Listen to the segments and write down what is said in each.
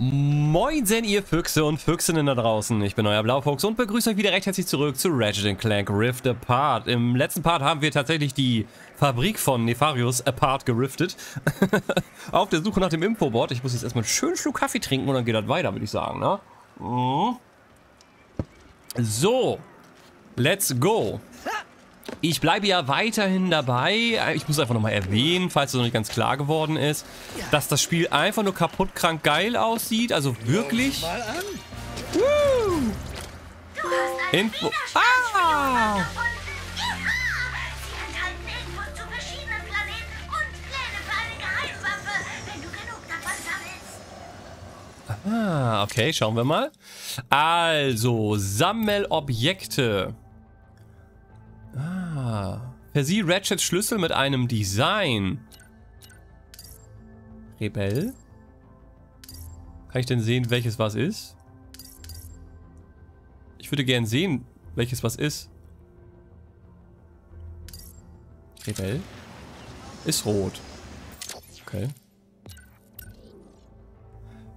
Moinsen, ihr Füchse und Füchsinnen da draußen. Ich bin euer Blaufuchs und begrüße euch wieder recht herzlich zurück zu Ratchet Clank Rift Apart. Im letzten Part haben wir tatsächlich die Fabrik von Nefarius Apart geriftet. Auf der Suche nach dem Infoboard. Ich muss jetzt erstmal einen schönen Schluck Kaffee trinken und dann geht das weiter, würde ich sagen. Ne? Mhm. So, let's go. Ich bleibe ja weiterhin dabei. Ich muss einfach nochmal erwähnen, falls es noch nicht ganz klar geworden ist, dass das Spiel einfach nur kaputt krank geil aussieht. Also wirklich. Woo! Info. Ah! Ah, okay, schauen wir mal. Also, Sammelobjekte. Ah. Versieh Ratchets Schlüssel mit einem Design. Rebell? Kann ich denn sehen, welches was ist? Ich würde gern sehen, welches was ist. Rebell? Ist rot. Okay.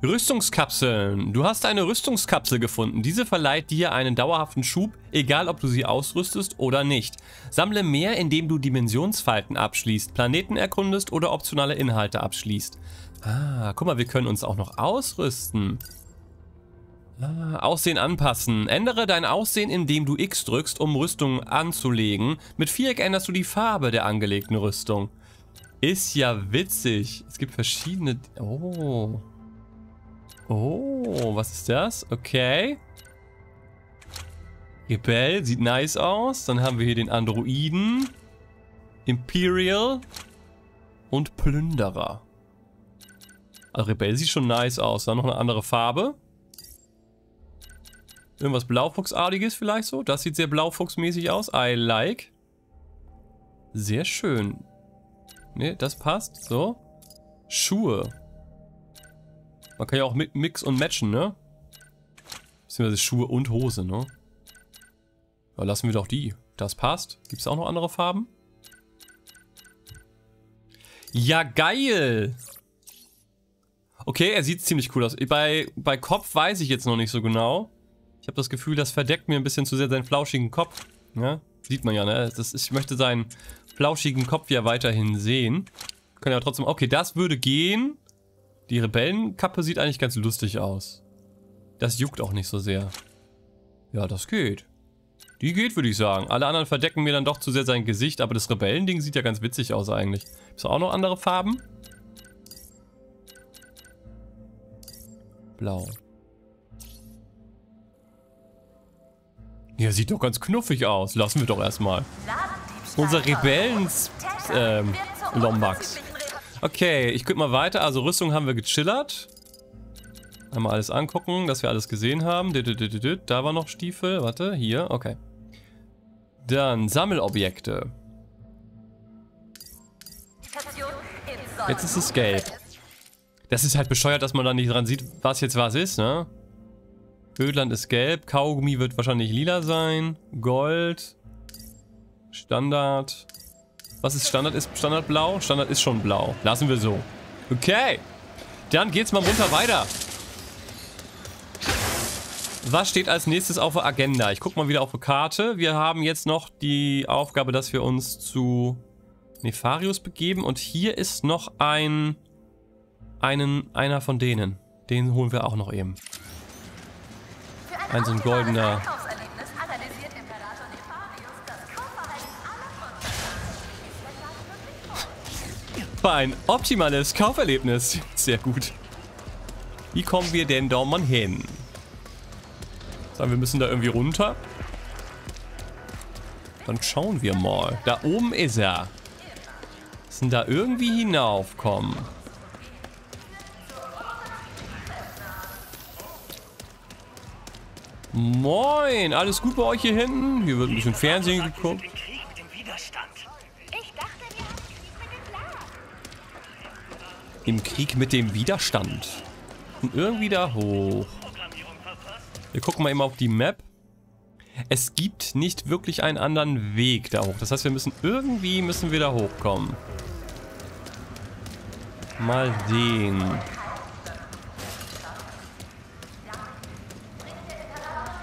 Rüstungskapseln. Du hast eine Rüstungskapsel gefunden. Diese verleiht dir einen dauerhaften Schub, egal ob du sie ausrüstest oder nicht. Sammle mehr, indem du Dimensionsfalten abschließt, Planeten erkundest oder optionale Inhalte abschließt. Ah, guck mal, wir können uns auch noch ausrüsten. Ah, Aussehen anpassen. Ändere dein Aussehen, indem du X drückst, um Rüstung anzulegen. Mit Viereck änderst du die Farbe der angelegten Rüstung. Ist ja witzig. Es gibt verschiedene... Oh... Oh, was ist das? Okay. Rebell, sieht nice aus. Dann haben wir hier den Androiden. Imperial. Und Plünderer. Also Rebell sieht schon nice aus. Dann noch eine andere Farbe. Irgendwas Blaufuchsartiges vielleicht so. Das sieht sehr Blaufuchsmäßig aus. I like. Sehr schön. Ne, das passt. So. Schuhe. Man kann ja auch mix und matchen, ne? Beziehungsweise Schuhe und Hose, ne? Ja, lassen wir doch die. Das passt. Gibt es auch noch andere Farben? Ja, geil! Okay, er sieht ziemlich cool aus. Bei, bei Kopf weiß ich jetzt noch nicht so genau. Ich habe das Gefühl, das verdeckt mir ein bisschen zu sehr seinen flauschigen Kopf. Ja, sieht man ja, ne? Das ich möchte seinen flauschigen Kopf ja weiterhin sehen. Können ja trotzdem... Okay, das würde gehen. Die Rebellenkappe sieht eigentlich ganz lustig aus. Das juckt auch nicht so sehr. Ja, das geht. Die geht, würde ich sagen. Alle anderen verdecken mir dann doch zu sehr sein Gesicht, aber das Rebellending sieht ja ganz witzig aus eigentlich. Ist auch noch andere Farben? Blau. Ja, sieht doch ganz knuffig aus. Lassen wir doch erstmal. Unser Rebellens ähm, Lombax. Okay, ich guck mal weiter. Also Rüstung haben wir gechillert. Einmal alles angucken, dass wir alles gesehen haben. Da war noch Stiefel. Warte, hier. Okay. Dann Sammelobjekte. Jetzt ist es gelb. Das ist halt bescheuert, dass man da nicht dran sieht, was jetzt was ist, ne? Ödland ist gelb. Kaugummi wird wahrscheinlich lila sein. Gold. Standard. Was ist Standard? Ist Standard blau? Standard ist schon blau. Lassen wir so. Okay. Dann geht's mal munter weiter. Was steht als nächstes auf der Agenda? Ich guck mal wieder auf die Karte. Wir haben jetzt noch die Aufgabe, dass wir uns zu Nefarius begeben. Und hier ist noch ein... Einen, einer von denen. Den holen wir auch noch eben. Ein so ein goldener... War ein optimales Kauferlebnis. Sehr gut. Wie kommen wir denn da mal hin? Sagen wir müssen da irgendwie runter. Dann schauen wir mal. Da oben ist er. Müssen da irgendwie hinaufkommen. Moin, alles gut bei euch hier hinten? Hier wird ein bisschen Fernsehen geguckt. Im Krieg mit dem Widerstand. Und irgendwie da hoch. Wir gucken mal eben auf die Map. Es gibt nicht wirklich einen anderen Weg da hoch. Das heißt, wir müssen irgendwie müssen wir da hochkommen. Mal sehen.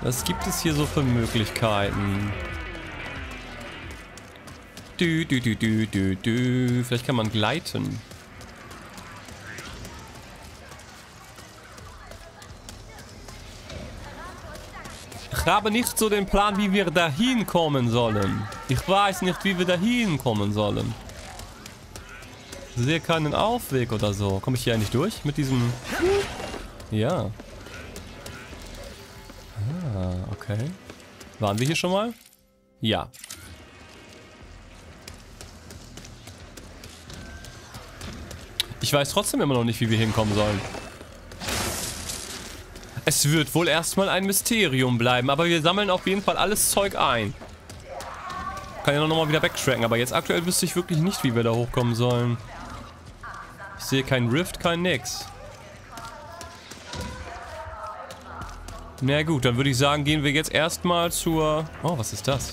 Was gibt es hier so für Möglichkeiten? Du, du, du, du, du, du. Vielleicht kann man gleiten. Habe nicht so den Plan, wie wir dahin kommen sollen. Ich weiß nicht, wie wir dahin kommen sollen. Ich sehe keinen Aufweg oder so. Komme ich hier eigentlich durch mit diesem... Ja. Ah, okay. Waren wir hier schon mal? Ja. Ich weiß trotzdem immer noch nicht, wie wir hinkommen sollen. Es wird wohl erstmal ein Mysterium bleiben, aber wir sammeln auf jeden Fall alles Zeug ein. Kann ja noch mal wieder backtracken, aber jetzt aktuell wüsste ich wirklich nicht, wie wir da hochkommen sollen. Ich sehe keinen Rift, kein nix. Na gut, dann würde ich sagen, gehen wir jetzt erstmal zur... Oh, was ist das?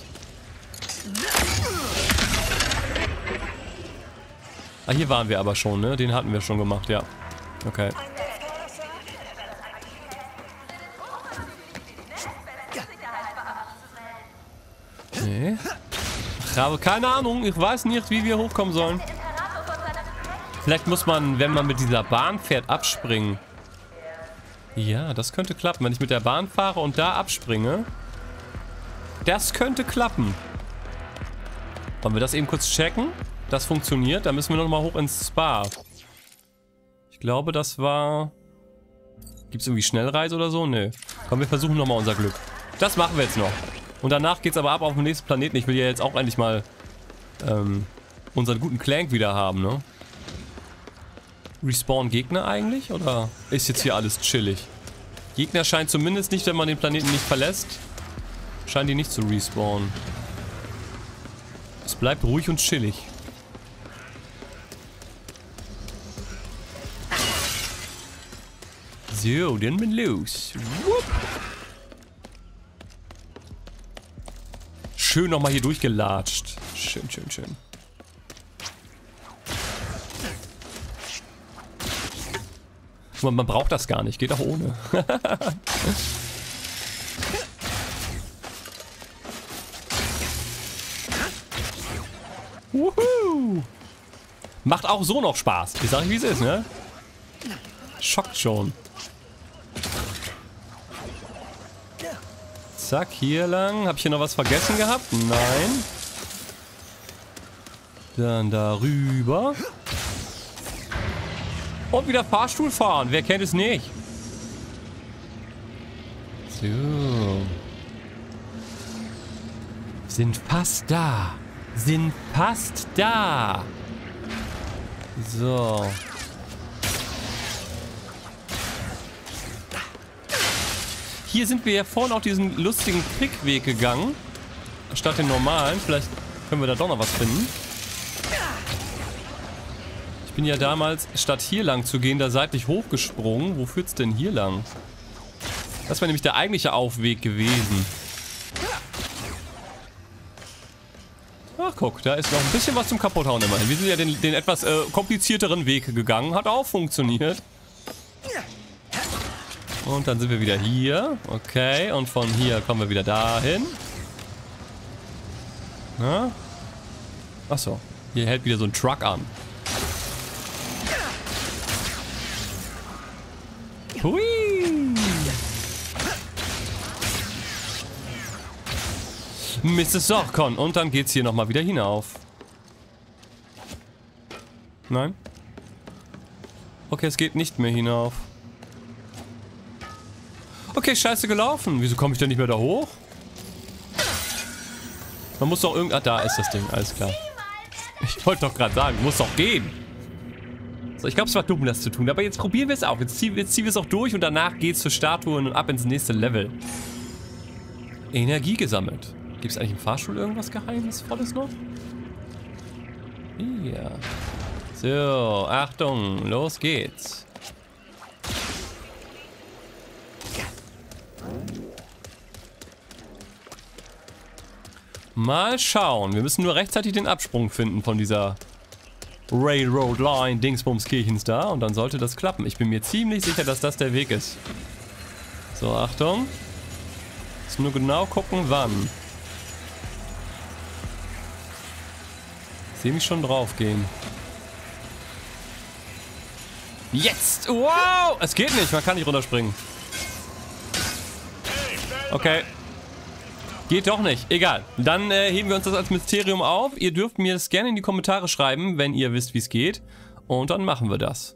Ah, hier waren wir aber schon, ne? Den hatten wir schon gemacht, ja. Okay. Ich habe keine Ahnung. Ich weiß nicht, wie wir hochkommen sollen. Vielleicht muss man, wenn man mit dieser Bahn fährt, abspringen. Ja, das könnte klappen. Wenn ich mit der Bahn fahre und da abspringe. Das könnte klappen. Wollen wir das eben kurz checken? Das funktioniert. Dann müssen wir nochmal hoch ins Spa. Ich glaube, das war... Gibt es irgendwie Schnellreise oder so? Nö. Komm, wir versuchen nochmal unser Glück. Das machen wir jetzt noch. Und danach geht's aber ab auf den nächsten Planeten. Ich will ja jetzt auch endlich mal ähm, unseren guten Clank wieder haben, ne? Respawn Gegner eigentlich? Oder ist jetzt hier alles chillig? Gegner scheint zumindest nicht, wenn man den Planeten nicht verlässt, scheinen die nicht zu respawnen. Es bleibt ruhig und chillig. So, dann bin los. Schön nochmal hier durchgelatscht. Schön, schön, schön. Man, man braucht das gar nicht, geht auch ohne. Wuhu! Macht auch so noch Spaß. Ich sag wie es ist, ne? Schockt schon. Zack, hier lang. Hab ich hier noch was vergessen gehabt? Nein. Dann darüber. Und wieder Fahrstuhl fahren. Wer kennt es nicht? So. Sind fast da. Sind fast da. So. Hier sind wir ja vorhin auch diesen lustigen Trickweg gegangen. Statt den normalen. Vielleicht können wir da doch noch was finden. Ich bin ja damals, statt hier lang zu gehen, da seitlich hochgesprungen. Wo führt's denn hier lang? Das wäre nämlich der eigentliche Aufweg gewesen. Ach guck, da ist noch ein bisschen was zum Kaputthauen immerhin. Wir sind ja den, den etwas äh, komplizierteren Weg gegangen. Hat auch funktioniert. Und dann sind wir wieder hier. Okay, und von hier kommen wir wieder dahin. Na? Achso, hier hält wieder so ein Truck an. Hui! Mrs. Sorkon. Und dann geht's hier nochmal wieder hinauf. Nein? Okay, es geht nicht mehr hinauf. Okay, scheiße gelaufen. Wieso komme ich denn nicht mehr da hoch? Man muss doch irgend... Ah, da ist das Ding. Alles klar. Ich wollte doch gerade sagen, muss doch gehen. So, ich glaube, es war dumm, das zu tun. Aber jetzt probieren wir es auch. Jetzt ziehen, ziehen wir es auch durch und danach geht's zur Statue und ab ins nächste Level. Energie gesammelt. Gibt es eigentlich im Fahrstuhl irgendwas Geheimnisvolles noch? Ja. So, Achtung, los geht's. Mal schauen. Wir müssen nur rechtzeitig den Absprung finden von dieser Railroad Line Dingsbumskirchens da. Und dann sollte das klappen. Ich bin mir ziemlich sicher, dass das der Weg ist. So, Achtung. Muss nur genau gucken, wann. Ich sehe mich schon drauf gehen. Jetzt! Wow! Es geht nicht, man kann nicht runterspringen. Okay. Geht doch nicht. Egal. Dann äh, heben wir uns das als Mysterium auf. Ihr dürft mir das gerne in die Kommentare schreiben, wenn ihr wisst, wie es geht. Und dann machen wir das.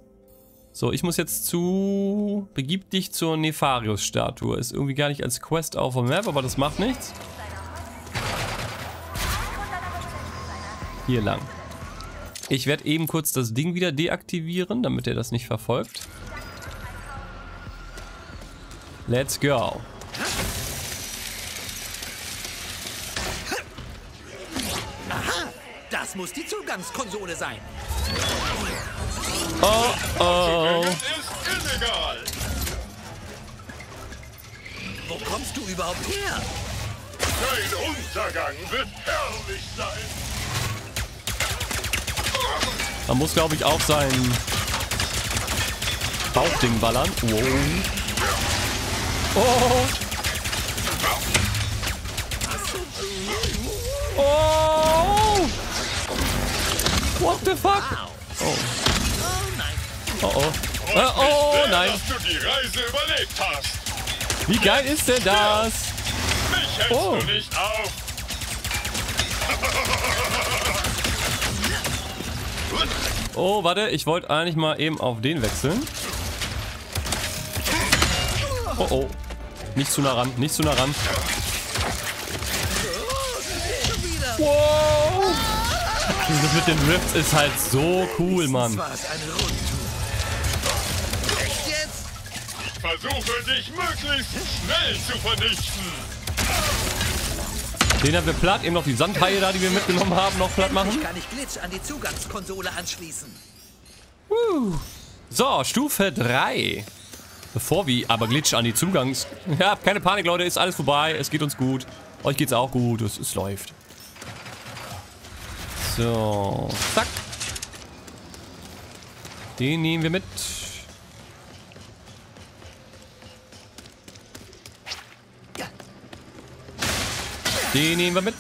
So, ich muss jetzt zu... Begib dich zur Nefarius-Statue. Ist irgendwie gar nicht als Quest auf der Map, aber das macht nichts. Hier lang. Ich werde eben kurz das Ding wieder deaktivieren, damit er das nicht verfolgt. Let's go. Das muss die Zugangskonsole sein. Oh, oh. ist illegal. Wo kommst du überhaupt her? Dein Untergang wird herrlich sein. Man muss, glaube ich, auch sein Bauchding ballern. Wow. Oh. Oh. What the fuck? Oh. Oh nein. Oh oh. Äh, oh will, nein. dass du die Reise überlebt hast. Wie geil ist denn das? Mich hältst Oh. du nicht auf. Oh, warte, ich wollte eigentlich mal eben auf den wechseln. Oh oh. Nicht zu nah ran, nicht zu nah ran. Wow! Das mit den Drifts ist halt so cool, Mann. Echt jetzt? Ich versuche dich möglichst schnell zu vernichten. Den haben wir platt, eben noch die Sandhaie da, die wir mitgenommen haben, noch platt machen. Ich kann ich Glitch an die Zugangskonsole anschließen. So, Stufe 3. Bevor wir aber Glitch an die Zugangs... Ja, keine Panik, Leute, ist alles vorbei. Es geht uns gut. Euch geht's auch gut. Es, es läuft. So, zack. Den nehmen wir mit. Den nehmen wir mit.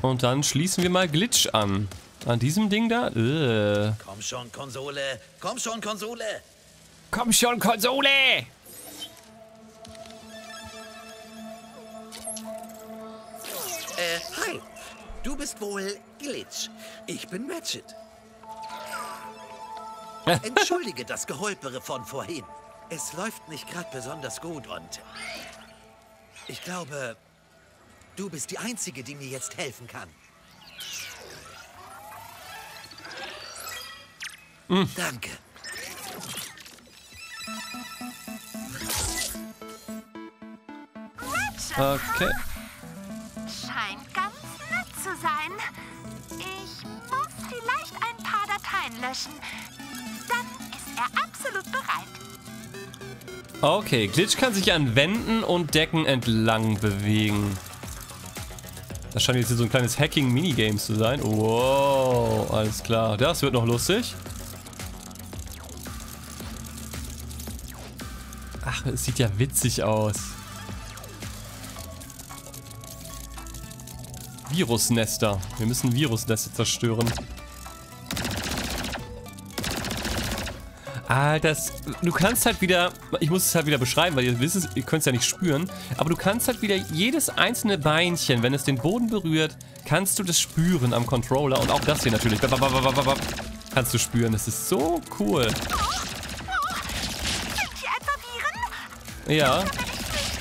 Und dann schließen wir mal Glitch an. An diesem Ding da? Äh. Komm schon, Konsole. Komm schon, Konsole. Komm schon, Konsole! Du bist wohl Glitch. Ich bin Ratchet. Entschuldige das Geholpere von vorhin. Es läuft nicht gerade besonders gut und ich glaube, du bist die Einzige, die mir jetzt helfen kann. Danke. Okay. Scheint zu sein. Ich muss vielleicht ein paar Dateien löschen. Dann ist er absolut bereit. Okay, Glitch kann sich an Wänden und Decken entlang bewegen. Das scheint jetzt hier so ein kleines Hacking-Minigame zu sein. Wow, alles klar. Das wird noch lustig. Ach, es sieht ja witzig aus. Virusnester. Wir müssen Virusnester zerstören. Alter, das, du kannst halt wieder, ich muss es halt wieder beschreiben, weil ihr wisst es, ihr könnt es ja nicht spüren, aber du kannst halt wieder jedes einzelne Beinchen, wenn es den Boden berührt, kannst du das spüren am Controller und auch das hier natürlich. Kannst du spüren, das ist so cool. Sind hier etwa Viren? Ja.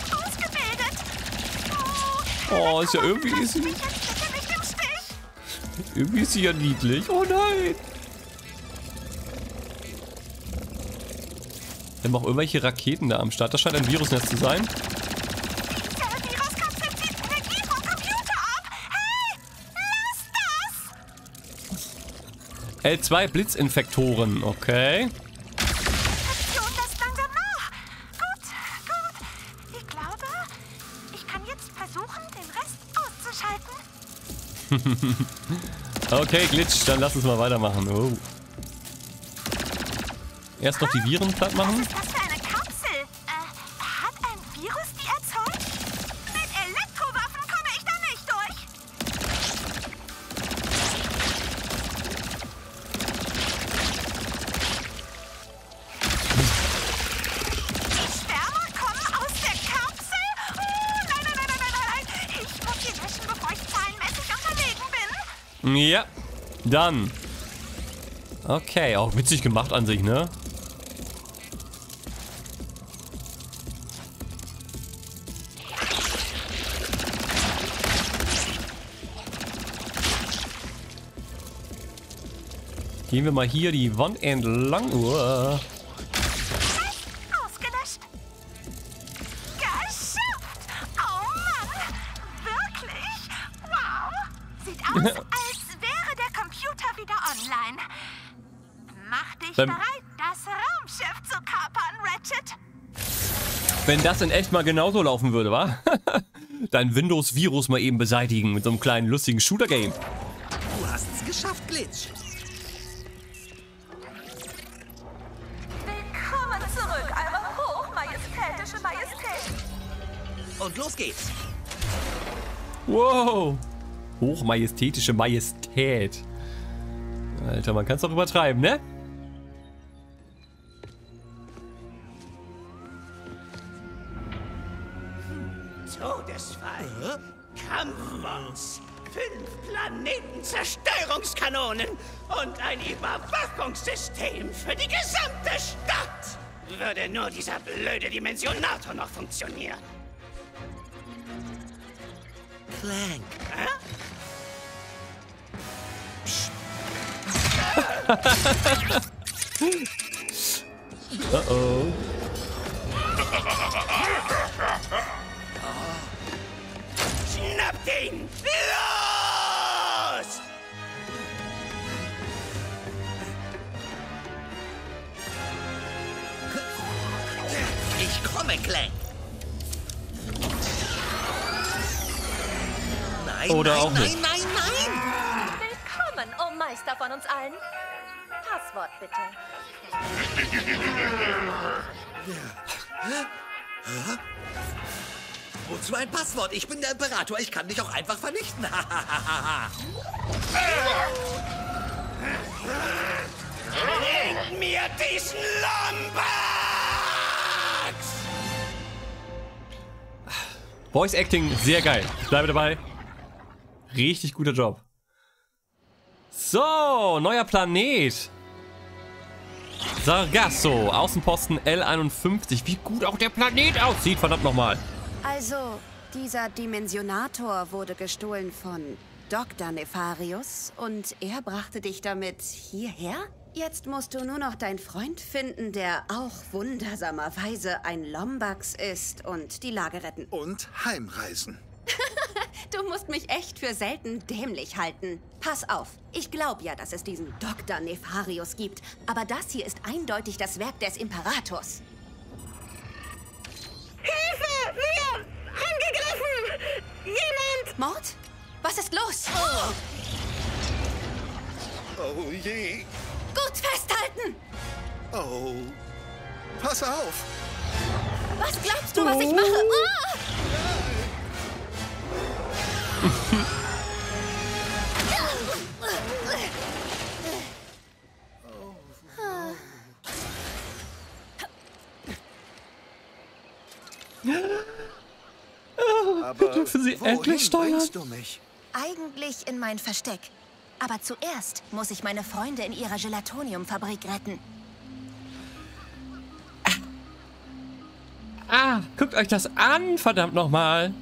Ausgebildet. Oh, ist ja irgendwie, ist irgendwie ist sie ja niedlich. Oh nein. Wir haben auch irgendwelche Raketen da am Start. Das scheint ein Virusnest zu sein. Der Virus kapselt die Energie vom Computer ab. Hey, lass das. L2 Blitzinfektoren, okay. Okay, Glitch, dann lass uns mal weitermachen. Oh. Erst noch die Viren platt machen. Ja, dann. Okay, auch witzig gemacht an sich, ne? Gehen wir mal hier die Wand entlang. Uah. Wenn das in echt mal genauso laufen würde, wa? Dein Windows-Virus mal eben beseitigen mit so einem kleinen lustigen Shooter-Game. Du hast es geschafft, Glitch. Willkommen zurück, eure hochmajestätische Majestät. Und los geht's. Wow. Hochmajestätische Majestät. Alter, man kann es doch übertreiben, ne? Kampfbots. Fünf Planetenzerstörungskanonen und ein Überwachungssystem für die gesamte Stadt. Würde nur dieser blöde Dimensionator noch funktionieren. Clank. Hä? Uh ihn! Los! Ich komme, Clank. Nein, Oder nein, auch nein, nicht. nein, nein. Willkommen, oh Meister von uns allen. Passwort bitte. Wozu ein Passwort? Ich bin der Imperator. Ich kann dich auch einfach vernichten. Bringt mir diesen Lombax! Voice Acting, sehr geil. Ich bleibe dabei. Richtig guter Job. So, neuer Planet. Sargasso, Außenposten L51. Wie gut auch der Planet aussieht, verdammt nochmal. Also, dieser Dimensionator wurde gestohlen von Dr. Nefarius und er brachte dich damit hierher? Jetzt musst du nur noch deinen Freund finden, der auch wundersamerweise ein Lombax ist und die Lage retten. Und heimreisen. Du musst mich echt für selten dämlich halten. Pass auf, ich glaube ja, dass es diesen Dr. Nefarius gibt, aber das hier ist eindeutig das Werk des Imperators. Mord? Was ist los? Oh je. Gut festhalten! Oh. Pass auf. Was glaubst du, was ich mache? Ah! endlich steuern? bringst du mich? Eigentlich in mein Versteck. Aber zuerst muss ich meine Freunde in ihrer Gelatoniumfabrik retten. Ah, guckt euch das an, verdammt nochmal.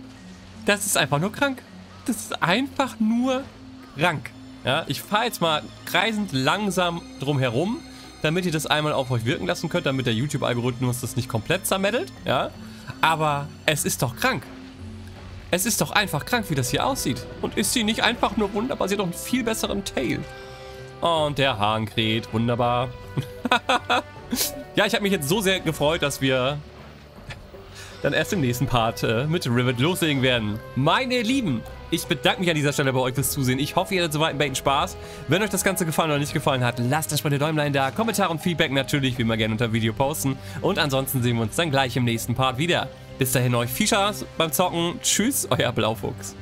Das ist einfach nur krank. Das ist einfach nur krank. Ja, ich fahre jetzt mal kreisend langsam drum herum, damit ihr das einmal auf euch wirken lassen könnt, damit der YouTube-Algorithmus das nicht komplett zermettelt. Ja, aber es ist doch krank. Es ist doch einfach krank, wie das hier aussieht. Und ist sie nicht einfach nur wunderbar? Sie hat doch einen viel besseren Tail. Und der Hahn kräht. Wunderbar. ja, ich habe mich jetzt so sehr gefreut, dass wir dann erst im nächsten Part äh, mit Rivet loslegen werden. Meine Lieben, ich bedanke mich an dieser Stelle bei euch fürs Zusehen. Ich hoffe, ihr hattet soweit ein bisschen Spaß. Wenn euch das Ganze gefallen oder nicht gefallen hat, lasst das spannende Däumlein da. Kommentare und Feedback natürlich wie immer gerne unter Video posten. Und ansonsten sehen wir uns dann gleich im nächsten Part wieder. Bis dahin euch viel Spaß beim Zocken. Tschüss, euer Blaufuchs.